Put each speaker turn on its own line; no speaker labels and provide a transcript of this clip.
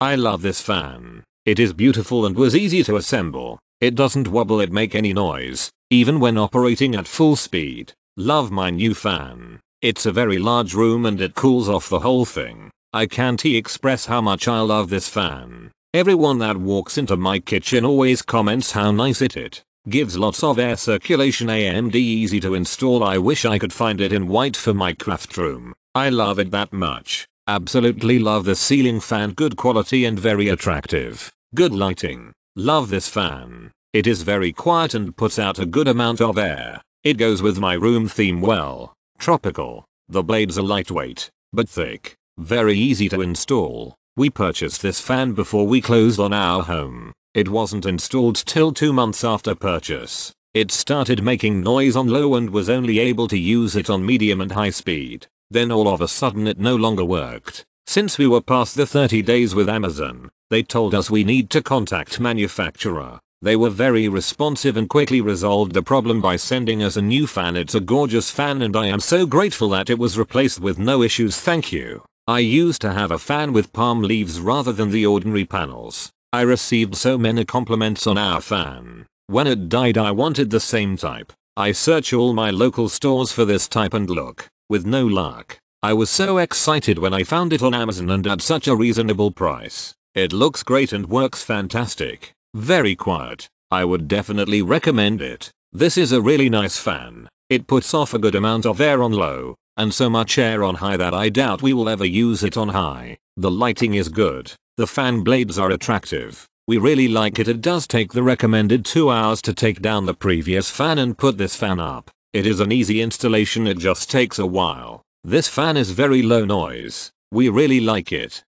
I love this fan. It is beautiful and was easy to assemble. It doesn't wobble it make any noise, even when operating at full speed. Love my new fan. It's a very large room and it cools off the whole thing. I can't express how much I love this fan. Everyone that walks into my kitchen always comments how nice it is. Gives lots of air circulation AMD easy to install I wish I could find it in white for my craft room. I love it that much. Absolutely love the ceiling fan good quality and very attractive. Good lighting. Love this fan. It is very quiet and puts out a good amount of air. It goes with my room theme well. Tropical. The blades are lightweight, but thick. Very easy to install. We purchased this fan before we closed on our home. It wasn't installed till 2 months after purchase. It started making noise on low and was only able to use it on medium and high speed. Then all of a sudden it no longer worked. Since we were past the 30 days with Amazon, they told us we need to contact manufacturer. They were very responsive and quickly resolved the problem by sending us a new fan. It's a gorgeous fan and I am so grateful that it was replaced with no issues thank you. I used to have a fan with palm leaves rather than the ordinary panels. I received so many compliments on our fan. When it died I wanted the same type. I search all my local stores for this type and look, with no luck. I was so excited when I found it on Amazon and at such a reasonable price. It looks great and works fantastic. Very quiet. I would definitely recommend it. This is a really nice fan. It puts off a good amount of air on low, and so much air on high that I doubt we will ever use it on high. The lighting is good. The fan blades are attractive. We really like it. It does take the recommended 2 hours to take down the previous fan and put this fan up. It is an easy installation it just takes a while. This fan is very low noise. We really like it.